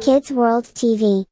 Kids World TV.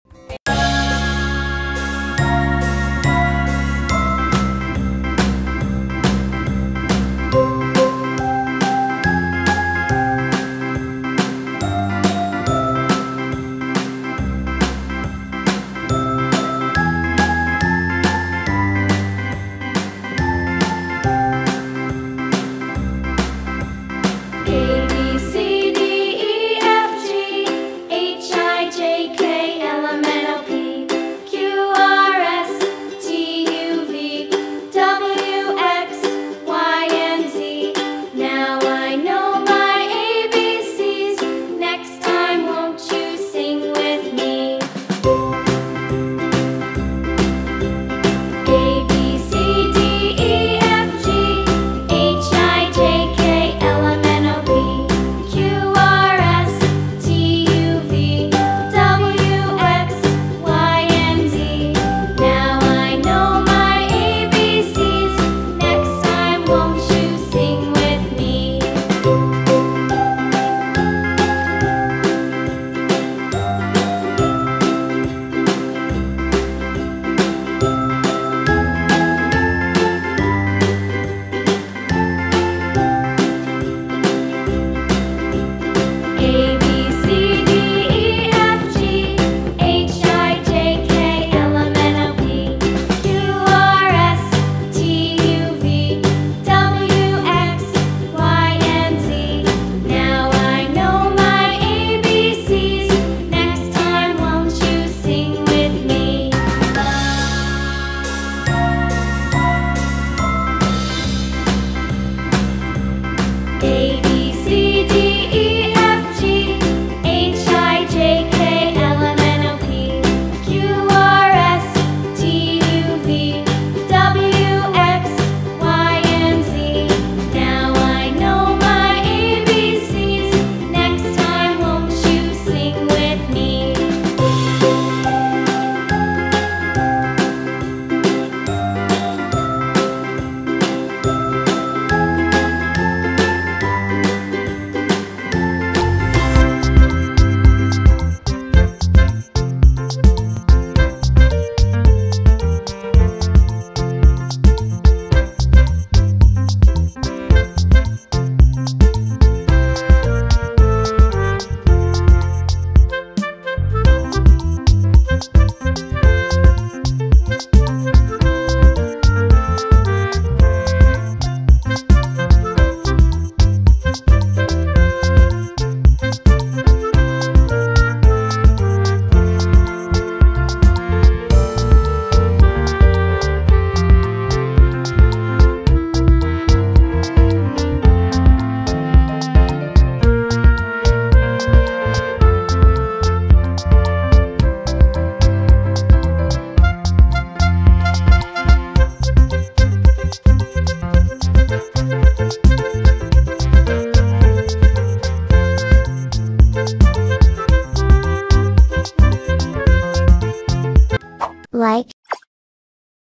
Like,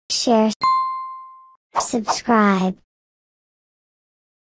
share, subscribe.